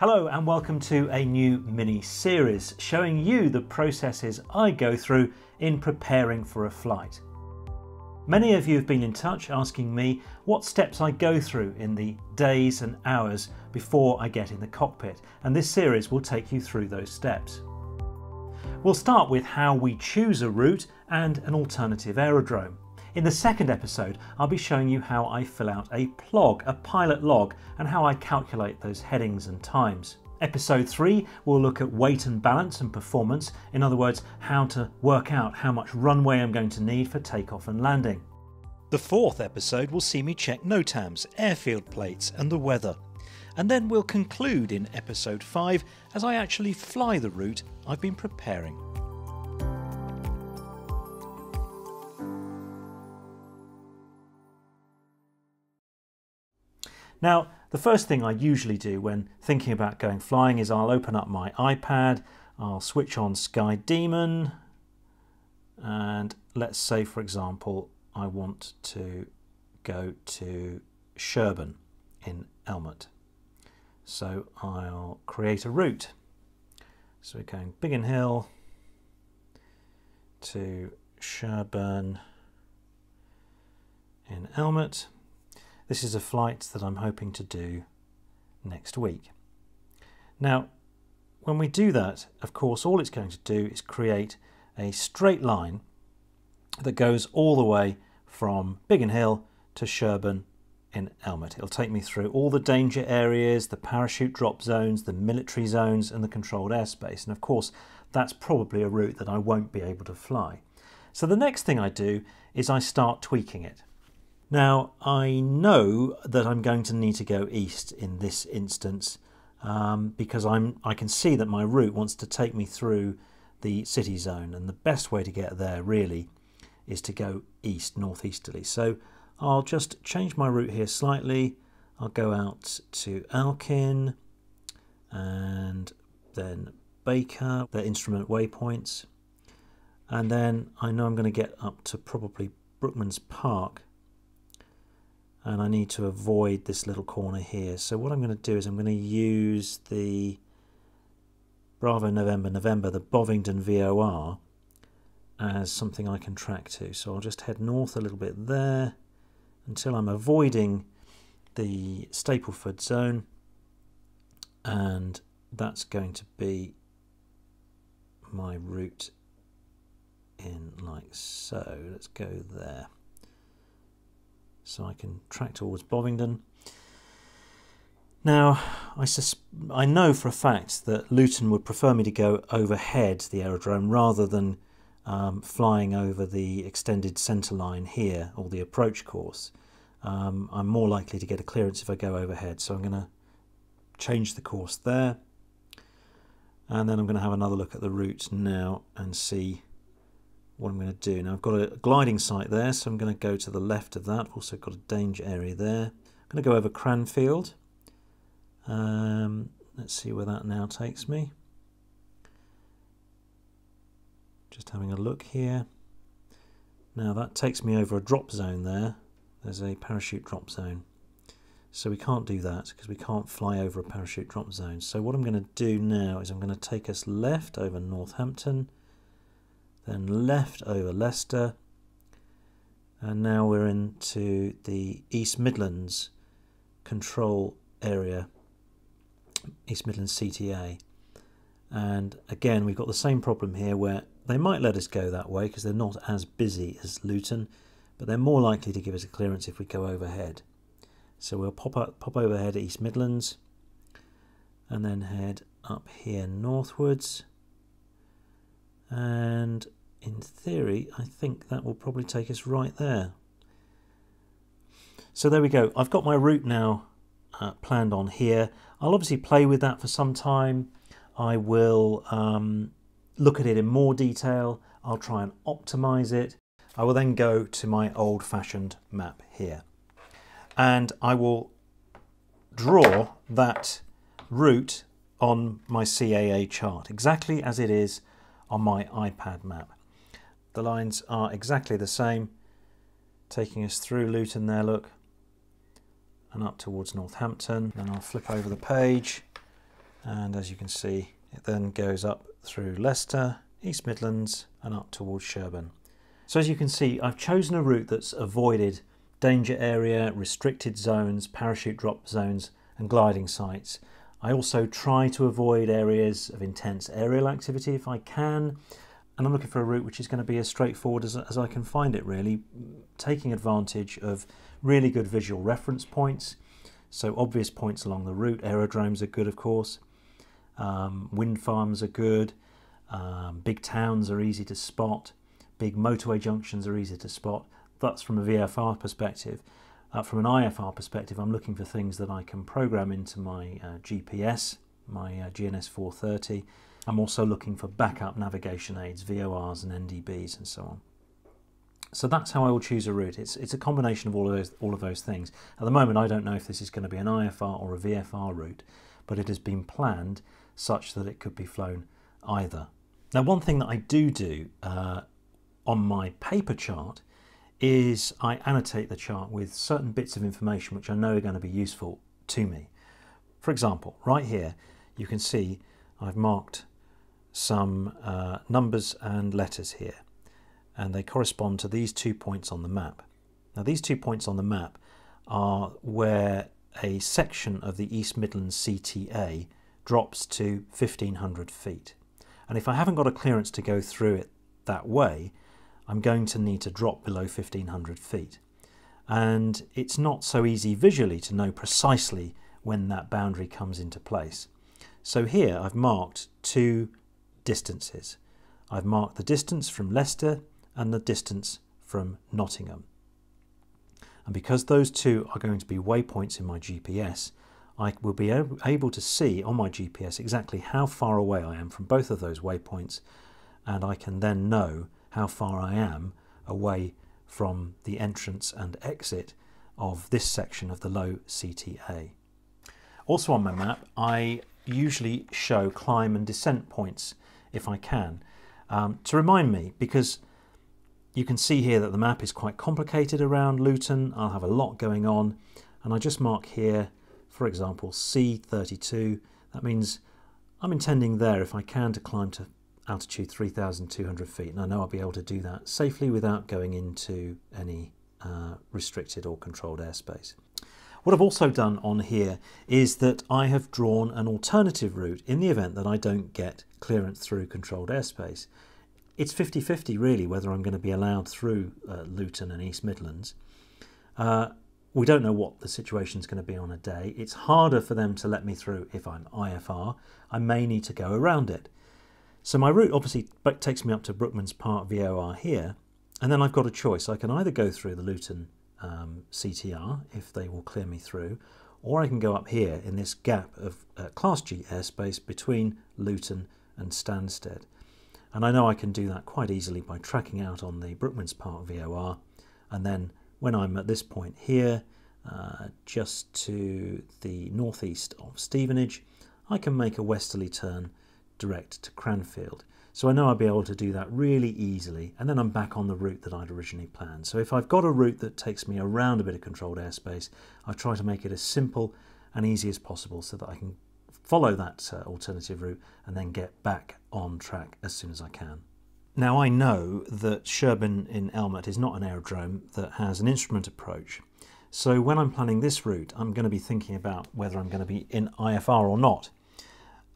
Hello and welcome to a new mini series showing you the processes I go through in preparing for a flight. Many of you have been in touch asking me what steps I go through in the days and hours before I get in the cockpit, and this series will take you through those steps. We'll start with how we choose a route and an alternative aerodrome. In the second episode, I'll be showing you how I fill out a plog, a pilot log, and how I calculate those headings and times. Episode 3 will look at weight and balance and performance, in other words, how to work out how much runway I'm going to need for takeoff and landing. The fourth episode will see me check NOTAMs, airfield plates, and the weather. And then we'll conclude in episode 5 as I actually fly the route I've been preparing. Now, the first thing I usually do when thinking about going flying is I'll open up my iPad, I'll switch on SkyDemon, and let's say, for example, I want to go to Sherburn in Elmet. So I'll create a route. So we're going Biggin Hill to Sherburn in Elmet. This is a flight that I'm hoping to do next week. Now, when we do that, of course, all it's going to do is create a straight line that goes all the way from Biggin Hill to Sherburn in Elmet. It'll take me through all the danger areas, the parachute drop zones, the military zones and the controlled airspace. And of course, that's probably a route that I won't be able to fly. So the next thing I do is I start tweaking it. Now, I know that I'm going to need to go east in this instance um, because I'm, I can see that my route wants to take me through the city zone and the best way to get there really is to go east, northeasterly. So I'll just change my route here slightly. I'll go out to Alkin and then Baker, the instrument waypoints. And then I know I'm going to get up to probably Brookman's Park and I need to avoid this little corner here. So what I'm going to do is I'm going to use the Bravo November November, the Bovingdon VOR, as something I can track to. So I'll just head north a little bit there until I'm avoiding the Stapleford zone and that's going to be my route in like so. Let's go there so I can track towards Bovingdon. Now, I, I know for a fact that Luton would prefer me to go overhead the aerodrome rather than um, flying over the extended centre line here, or the approach course. Um, I'm more likely to get a clearance if I go overhead, so I'm going to change the course there. And then I'm going to have another look at the route now and see what I'm going to do. Now I've got a gliding site there, so I'm going to go to the left of that. also got a danger area there. I'm going to go over Cranfield. Um, let's see where that now takes me. Just having a look here. Now that takes me over a drop zone there. There's a parachute drop zone. So we can't do that because we can't fly over a parachute drop zone. So what I'm going to do now is I'm going to take us left over Northampton then left over Leicester, and now we're into the East Midlands control area, East Midlands CTA. And again, we've got the same problem here where they might let us go that way because they're not as busy as Luton, but they're more likely to give us a clearance if we go overhead. So we'll pop up, pop overhead East Midlands and then head up here northwards and in theory I think that will probably take us right there. So there we go. I've got my route now uh, planned on here. I'll obviously play with that for some time. I will um, look at it in more detail. I'll try and optimize it. I will then go to my old-fashioned map here and I will draw that route on my CAA chart exactly as it is on my iPad map. The lines are exactly the same, taking us through Luton there, look, and up towards Northampton. Then I'll flip over the page And as you can see, it then goes up through Leicester, East Midlands, and up towards Sherburn. So as you can see, I've chosen a route that's avoided danger area, restricted zones, parachute drop zones, and gliding sites. I also try to avoid areas of intense aerial activity if I can, and I'm looking for a route which is going to be as straightforward as, as I can find it, really, taking advantage of really good visual reference points. So, obvious points along the route, aerodromes are good, of course, um, wind farms are good, um, big towns are easy to spot, big motorway junctions are easy to spot. That's from a VFR perspective. Uh, from an IFR perspective, I'm looking for things that I can program into my uh, GPS, my uh, GNS 430. I'm also looking for backup navigation aids, VORs and NDBs and so on. So that's how I will choose a route. It's, it's a combination of all of, those, all of those things. At the moment, I don't know if this is going to be an IFR or a VFR route, but it has been planned such that it could be flown either. Now, one thing that I do do uh, on my paper chart is I annotate the chart with certain bits of information which I know are going to be useful to me. For example, right here you can see I've marked some uh, numbers and letters here and they correspond to these two points on the map. Now these two points on the map are where a section of the East Midlands CTA drops to 1500 feet. And if I haven't got a clearance to go through it that way, I'm going to need to drop below 1500 feet. And it's not so easy visually to know precisely when that boundary comes into place. So here I've marked two distances. I've marked the distance from Leicester and the distance from Nottingham. And because those two are going to be waypoints in my GPS, I will be able to see on my GPS exactly how far away I am from both of those waypoints and I can then know how far I am away from the entrance and exit of this section of the low CTA. Also on my map, I usually show climb and descent points if I can um, to remind me because you can see here that the map is quite complicated around Luton. I'll have a lot going on and I just mark here, for example, C32. That means I'm intending there, if I can, to climb to altitude 3,200 feet, and I know I'll be able to do that safely without going into any uh, restricted or controlled airspace. What I've also done on here is that I have drawn an alternative route in the event that I don't get clearance through controlled airspace. It's 50-50 really whether I'm going to be allowed through uh, Luton and East Midlands. Uh, we don't know what the situation is going to be on a day. It's harder for them to let me through if I'm IFR. I may need to go around it. So my route obviously takes me up to Brookman's Park VOR here, and then I've got a choice. I can either go through the Luton um, CTR if they will clear me through, or I can go up here in this gap of uh, Class G airspace between Luton and Stansted. And I know I can do that quite easily by tracking out on the Brookman's Park VOR, and then when I'm at this point here, uh, just to the northeast of Stevenage, I can make a westerly turn direct to Cranfield. So I know I'll be able to do that really easily and then I'm back on the route that I'd originally planned. So if I've got a route that takes me around a bit of controlled airspace, I try to make it as simple and easy as possible so that I can follow that uh, alternative route and then get back on track as soon as I can. Now I know that Sherburn in Elmet is not an aerodrome that has an instrument approach. So when I'm planning this route, I'm going to be thinking about whether I'm going to be in IFR or not.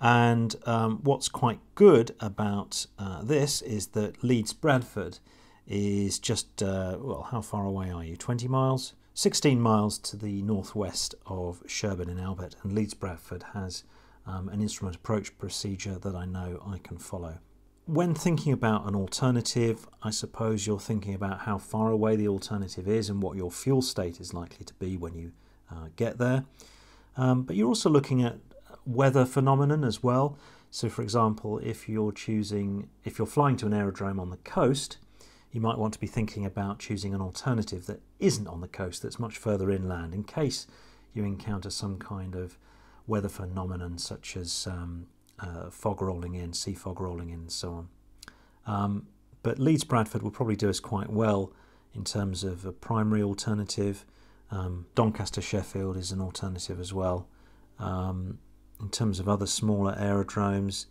And um, what's quite good about uh, this is that Leeds Bradford is just, uh, well, how far away are you? 20 miles? 16 miles to the northwest of Sherburn in Elmet, and Leeds Bradford has um, an instrument approach procedure that I know I can follow. When thinking about an alternative, I suppose you're thinking about how far away the alternative is and what your fuel state is likely to be when you uh, get there. Um, but you're also looking at weather phenomenon as well. So for example, if you're choosing, if you're flying to an aerodrome on the coast, you might want to be thinking about choosing an alternative that isn't on the coast, that's much further inland, in case you encounter some kind of weather phenomenon such as um, uh, fog rolling in, sea fog rolling in, and so on. Um, but Leeds Bradford will probably do us quite well in terms of a primary alternative. Um, Doncaster Sheffield is an alternative as well. In terms of other smaller aerodromes,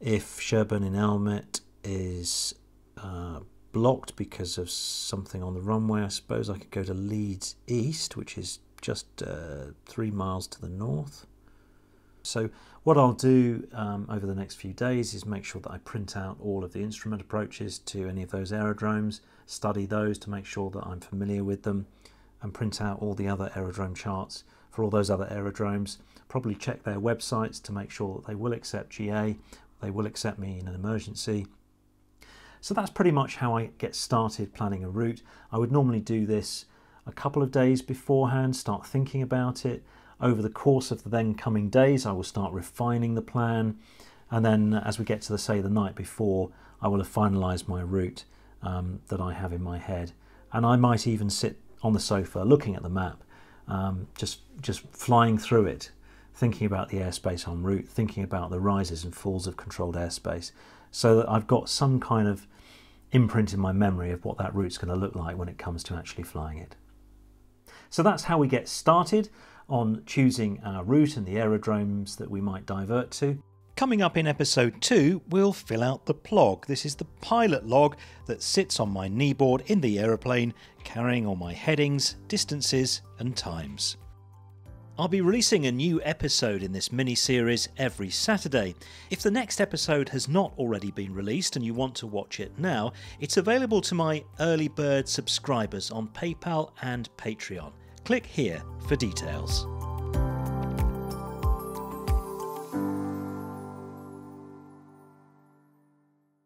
if Sherburn in Elmet is uh, blocked because of something on the runway, I suppose I could go to Leeds East, which is just uh, three miles to the north. So what I'll do um, over the next few days is make sure that I print out all of the instrument approaches to any of those aerodromes, study those to make sure that I'm familiar with them, and print out all the other aerodrome charts for all those other aerodromes. Probably check their websites to make sure that they will accept GA, they will accept me in an emergency. So that's pretty much how I get started planning a route. I would normally do this a couple of days beforehand, start thinking about it, over the course of the then coming days, I will start refining the plan. And then as we get to the, say, the night before, I will have finalised my route um, that I have in my head. And I might even sit on the sofa looking at the map, um, just, just flying through it, thinking about the airspace en route, thinking about the rises and falls of controlled airspace, so that I've got some kind of imprint in my memory of what that route's going to look like when it comes to actually flying it. So that's how we get started on choosing our route and the aerodromes that we might divert to. Coming up in episode 2, we'll fill out the plog. This is the pilot log that sits on my kneeboard in the aeroplane, carrying all my headings, distances, and times. I'll be releasing a new episode in this mini series every Saturday. If the next episode has not already been released and you want to watch it now, it's available to my early bird subscribers on PayPal and Patreon. Click here for details.